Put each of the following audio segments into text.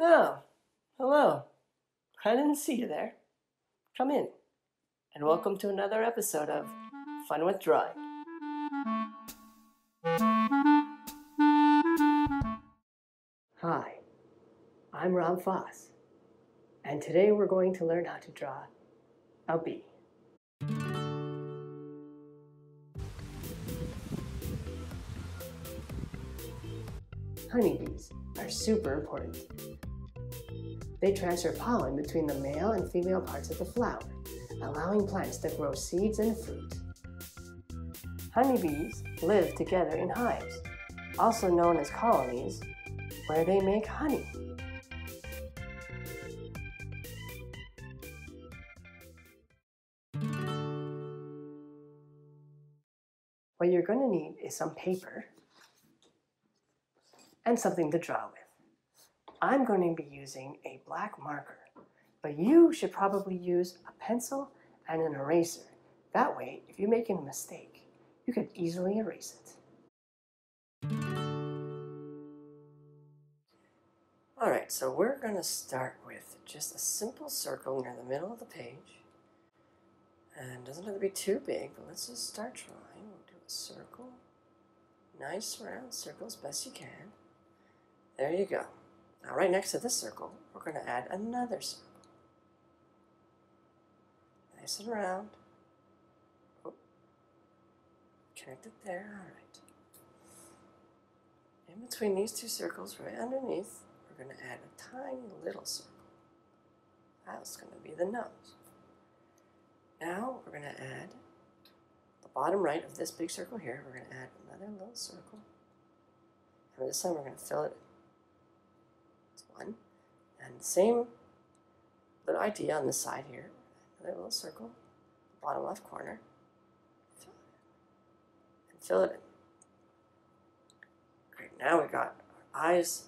No. Hello. I didn't see you there. Come in. And welcome to another episode of Fun with Drawing. Hi, I'm Rob Foss, and today we're going to learn how to draw a bee. Honeybees are super important. They transfer pollen between the male and female parts of the flower, allowing plants to grow seeds and fruit. Honeybees live together in hives, also known as colonies, where they make honey. What you're going to need is some paper and something to draw with. I'm going to be using a black marker, but you should probably use a pencil and an eraser. That way, if you're making a mistake, you can easily erase it. Alright, so we're going to start with just a simple circle near the middle of the page. And doesn't have to be too big, but let's just start drawing. We'll do a circle. Nice round circle as best you can. There you go. Now right next to this circle, we're going to add another circle. Nice and round. Oh. Connect it there, all right. In between these two circles, right underneath, we're going to add a tiny little circle. That's going to be the nose. Now we're going to add the bottom right of this big circle here, we're going to add another little circle. And this time we're going to fill it one. And same little idea on the side here. Another little circle, bottom left corner. And fill it in. Great, now we got our eyes,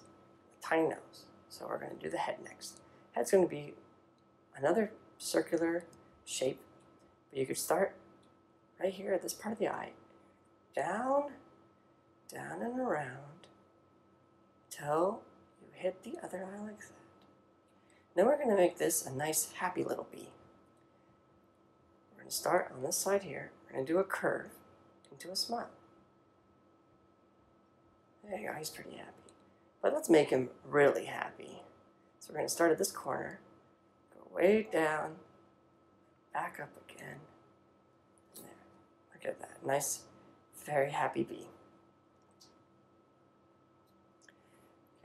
tiny nose. So we're going to do the head next. Head's going to be another circular shape, but you could start right here at this part of the eye, down, down and around, till hit the other eye like that. Now we're going to make this a nice happy little bee. We're going to start on this side here. We're going to do a curve into a smile. There you go, he's pretty happy. But let's make him really happy. So we're going to start at this corner, go way down, back up again. There. Look at that. Nice, very happy bee.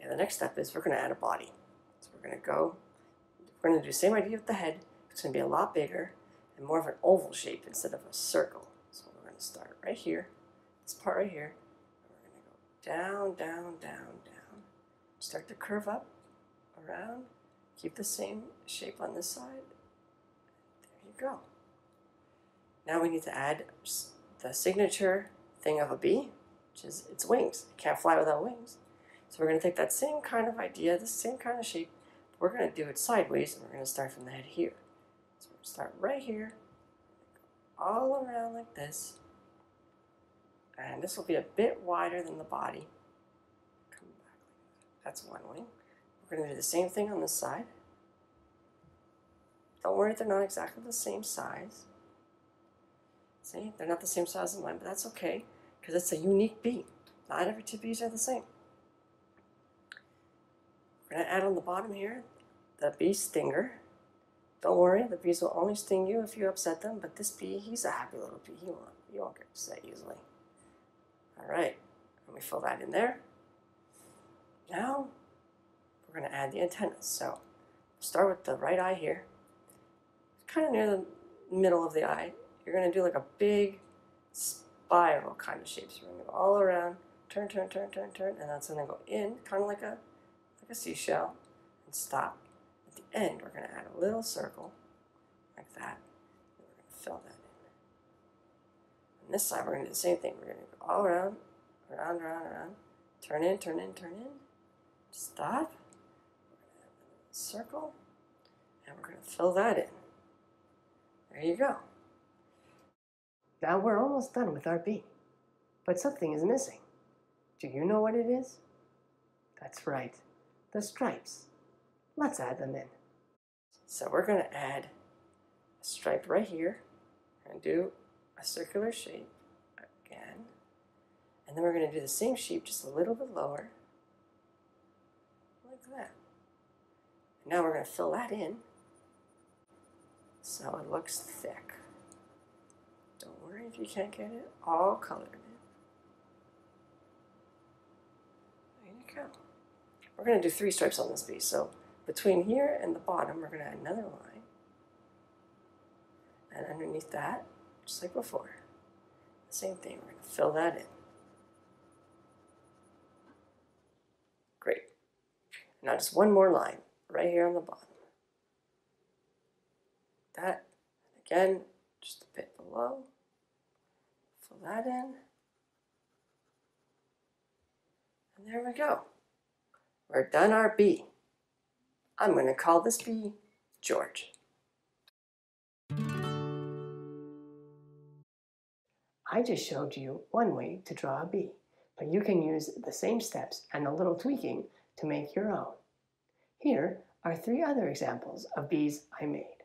Okay, the next step is we're going to add a body. So we're going to go, we're going to do the same idea with the head. It's going to be a lot bigger and more of an oval shape instead of a circle. So we're going to start right here, this part right here. we're going to go down, down, down, down. Start to curve up, around. Keep the same shape on this side. There you go. Now we need to add the signature thing of a bee, which is its wings. It can't fly without wings. So we're going to take that same kind of idea, the same kind of shape, but we're going to do it sideways, and we're going to start from the head here. So we're going to start right here, all around like this, and this will be a bit wider than the body. Come back. That's one wing. We're going to do the same thing on this side. Don't worry, they're not exactly the same size. See, they're not the same size as mine, but that's okay, because it's a unique bee. Not every two bees are the same. We're going to add on the bottom here the bee stinger. Don't worry, the bees will only sting you if you upset them, but this bee, he's a happy little bee. He won't, he won't get upset easily. All right, let me fill that in there. Now, we're going to add the antennas. So, start with the right eye here. Kind of near the middle of the eye. You're going to do like a big spiral kind of shape. So we're going to go all around, turn, turn, turn, turn, turn, and that's going to go in, kind of like a a seashell and stop. At the end, we're going to add a little circle like that. And we're going to fill that in. On this side, we're going to do the same thing. We're going to go all around, around, around, around. Turn in, turn in, turn in. Stop. circle. And we're going to fill that in. There you go. Now we're almost done with our bee. But something is missing. Do you know what it is? That's right the stripes. Let's add them in. So we're going to add a stripe right here and do a circular shape again. And then we're going to do the same shape just a little bit lower, like that. And now we're going to fill that in so it looks thick. Don't worry if you can't get it all colored in. There you go. We're going to do three stripes on this piece. So between here and the bottom, we're going to add another line. And underneath that, just like before, the same thing. We're going to fill that in. Great. Now just one more line right here on the bottom. That, again, just a bit below. Fill that in. And there we go. We're done our bee. I'm going to call this B George. I just showed you one way to draw a bee, but you can use the same steps and a little tweaking to make your own. Here are three other examples of bees I made.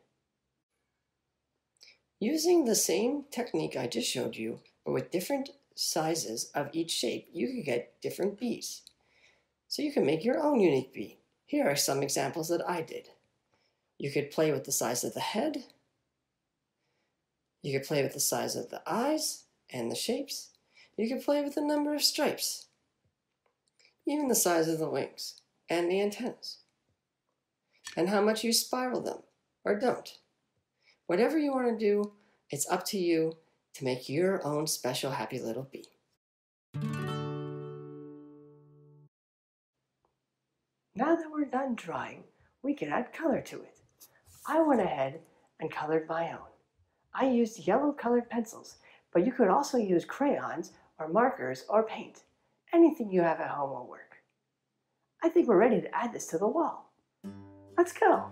Using the same technique I just showed you, but with different sizes of each shape, you can get different bees. So you can make your own unique bee. Here are some examples that I did. You could play with the size of the head. You could play with the size of the eyes and the shapes. You could play with the number of stripes. Even the size of the wings and the antennas. And how much you spiral them or don't. Whatever you want to do, it's up to you to make your own special happy little bee. We're done drawing, we can add color to it. I went ahead and colored my own. I used yellow colored pencils, but you could also use crayons or markers or paint. Anything you have at home will work. I think we're ready to add this to the wall. Let's go.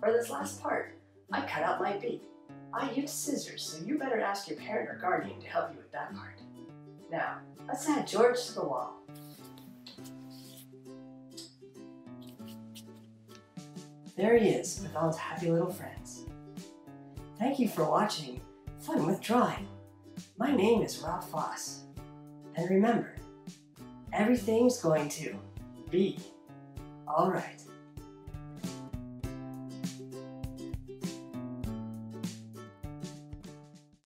For this last part, I cut out my bee. I used scissors, so you better ask your parent or guardian to help you with that part. Now, let's add George to the wall. There he is, with all his happy little friends. Thank you for watching Fun with Drawing. My name is Rob Foss. And remember, everything's going to be alright.